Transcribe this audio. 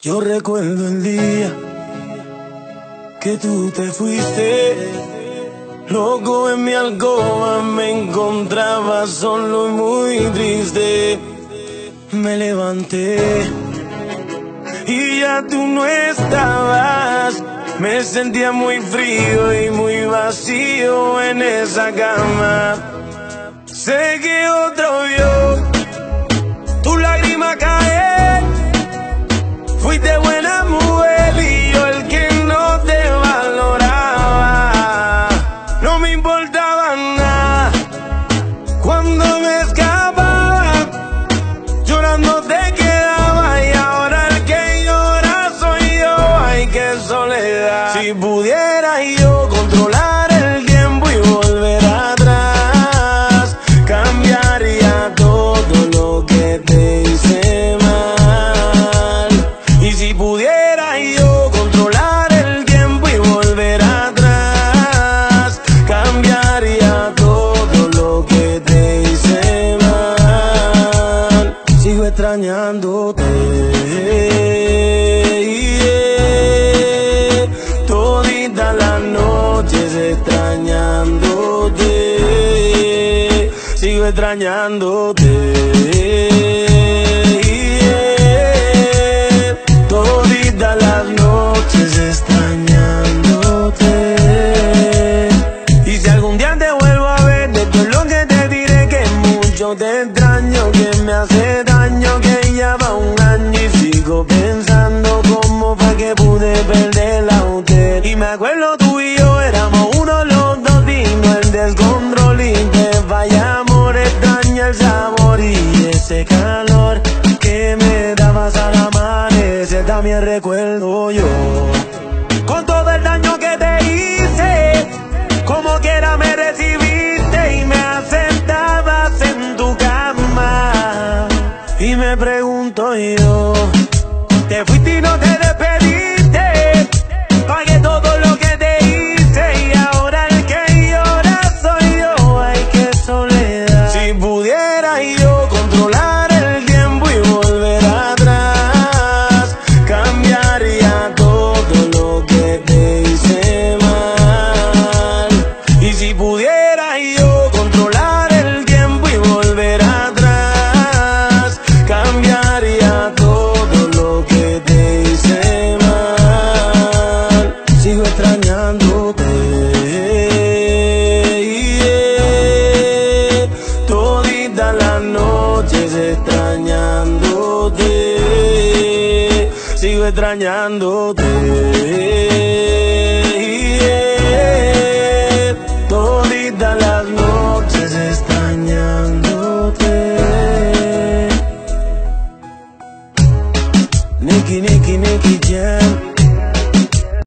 Yo recuerdo el día que tú te fuiste. Loco en mi alcoba me encontraba solo y muy triste. Me levanté y ya tú no estabas. Me sentía muy frío y muy vacío en esa cama. Sé que otro vio extrañándote. Sigo extrañándote. yeah. Las noches extrañándote. Y si algún día te vuelvo a ver, de todo lo que te diré que mucho te extraño, que me hace daño, que ya va un año y sigo pensando cómo fue que pude perderla a usted. Y me acuerdo también recuerdo yo. Con todo el daño que te hice, como quiera me recibiste y me asentabas en tu cama. Y me pregunto yo, Sigo extrañándote.